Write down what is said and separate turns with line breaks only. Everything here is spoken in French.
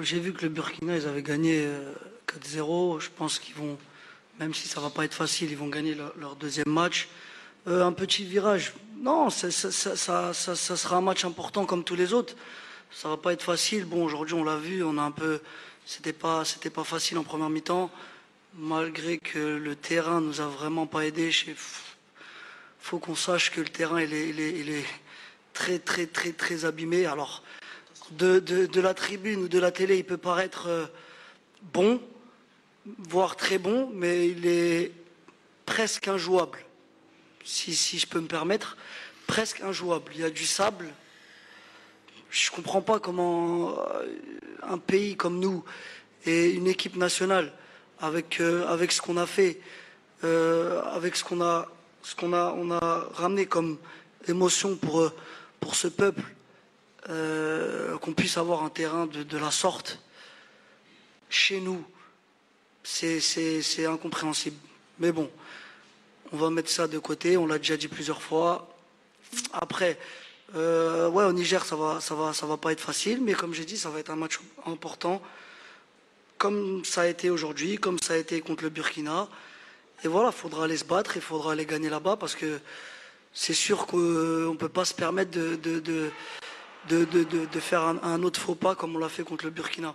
J'ai vu que le Burkina, ils avaient gagné euh, 4-0. Je pense qu'ils vont, même si ça va pas être facile, ils vont gagner leur, deuxième match. Euh, un petit virage. Non, ça, sera un match important comme tous les autres. Ça va pas être facile. Bon, aujourd'hui, on l'a vu, on a un peu, c'était pas, c'était pas facile en première mi-temps, malgré que le terrain nous a vraiment pas aidé. Il faut qu'on sache que le terrain, il est, il il est très, très, très, très abîmé. Alors, de, la tribune ou de la télé, il peut paraître euh, bon, voire très bon, mais il est presque injouable, si, je peux me permettre, presque injouable. Il y a du sable. Je ne comprends pas comment euh, un pays comme nous et une équipe nationale, avec, euh, ce qu'on a fait, avec ce qu'on a, ce qu'on ramené comme émotion pour ce peuple, euh, qu'on puisse avoir un terrain de, la sorte chez nous, c'est- incompréhensible. Mais bon, on va mettre ça de côté, on l'a déjà dit plusieurs fois. Après, euh, ouais, au Niger, ça va, ça va, ça va pas être facile, mais comme j'ai dit, ça va être un match important, comme ça a été aujourd'hui, comme ça a été contre le Burkina. Et voilà, il faudra aller se battre, il faudra aller gagner là-bas, parce que c'est sûr qu'on ne peut pas se permettre de, de, de- de- faire un, un autre faux pas comme on l'a fait contre le Burkina.